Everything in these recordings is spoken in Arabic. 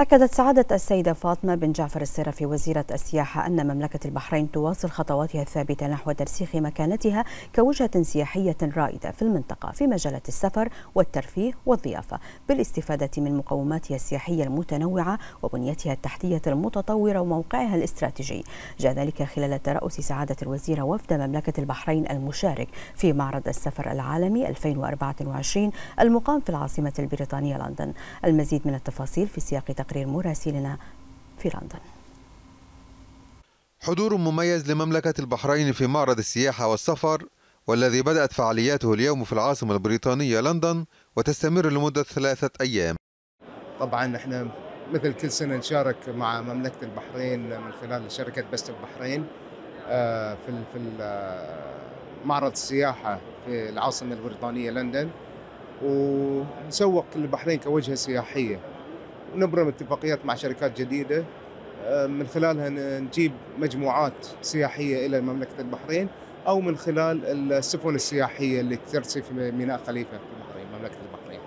أكدت سعادة السيدة فاطمة بن جعفر السرفي وزيرة السياحة أن مملكة البحرين تواصل خطواتها الثابتة نحو ترسيخ مكانتها كوجهة سياحية رائدة في المنطقة في مجالات السفر والترفيه والضيافة بالاستفادة من مقوماتها السياحية المتنوعة وبنيتها التحتية المتطورة وموقعها الاستراتيجي. جاء ذلك خلال ترأس سعادة الوزيرة وفد مملكة البحرين المشارك في معرض السفر العالمي 2024 المقام في العاصمة البريطانية لندن. المزيد من التفاصيل في سياق تقرير مراسلنا في لندن. حضور مميز لمملكة البحرين في معرض السياحة والسفر والذي بدأت فعالياته اليوم في العاصمة البريطانية لندن وتستمر لمدة ثلاثة أيام. طبعا إحنا مثل كل سنة نشارك مع مملكة البحرين من خلال شركة بست البحرين في في معرض السياحة في العاصمة البريطانية لندن. ونسوق البحرين كوجهة سياحية. ونبرم اتفاقيات مع شركات جديدة آه، من خلالها نجيب مجموعات سياحية إلى مملكة البحرين أو من خلال السفن السياحية اللي ترسي في ميناء خليفة في البحرين مملكة البحرين.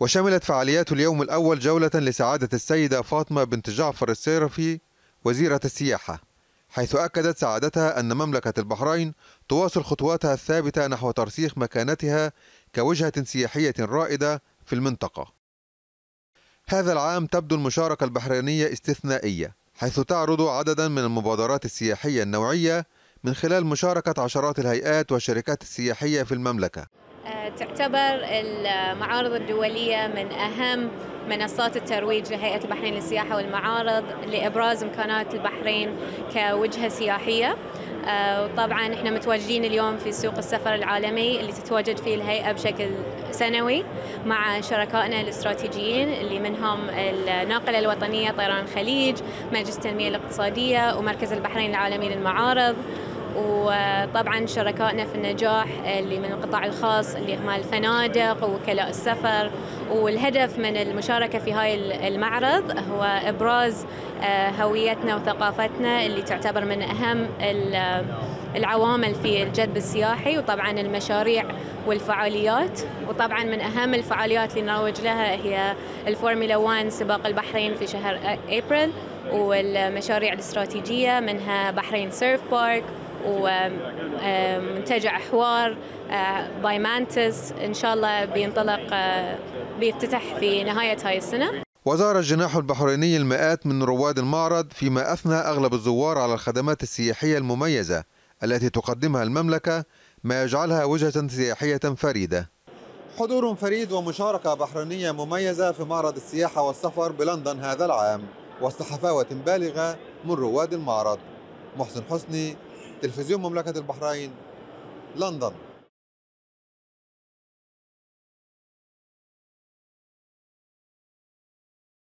وشملت فعاليات اليوم الأول جولة لسعادة السيدة فاطمة بنت جعفر السيرفي وزيرة السياحة حيث أكدت سعادتها أن مملكة البحرين تواصل خطواتها الثابتة نحو ترسيخ مكانتها كوجهة سياحية رائدة في المنطقة. هذا العام تبدو المشاركة البحرينية استثنائية حيث تعرض عددا من المبادرات السياحية النوعية من خلال مشاركة عشرات الهيئات والشركات السياحية في المملكة. آه، تعتبر المعارض الدولية من أهم منصات الترويج لهيئة البحرين للسياحة والمعارض لإبراز إمكانات البحرين كوجهة سياحية. آه، وطبعا إحنا متواجدين اليوم في سوق السفر العالمي اللي تتواجد فيه الهيئة بشكل سنوي مع شركائنا الاستراتيجيين اللي منهم الناقلة الوطنية طيران الخليج مجلس التنمية الاقتصادية ومركز البحرين العالمي للمعارض. وطبعا شركائنا في النجاح اللي من القطاع الخاص اللي هم الفنادق ووكلاء السفر والهدف من المشاركة في هاي المعرض هو إبراز آه، هويتنا وثقافتنا اللي تعتبر من أهم العوامل في الجذب السياحي وطبعا المشاريع والفعاليات. وطبعا من أهم الفعاليات اللي نروج لها هي الفورمولا 1 سباق البحرين في شهر أبريل والمشاريع الاستراتيجية منها Bahrain Surf Park ومنتجع حوار by آه، Mantis إن شاء الله بينطلق آه، بيفتتح في نهاية هاي السنة. وزار الجناح البحريني المئات من رواد المعرض فيما أثنى أغلب الزوار على الخدمات السياحية المميزة التي تقدمها المملكة ما يجعلها وجهة سياحية فريدة. حضور فريد ومشاركة بحرينية مميزة في معرض السياحة والسفر بلندن هذا العام وسط حفاوه بالغة من رواد المعرض. محسن حسني تلفزيون مملكة البحرين لندن.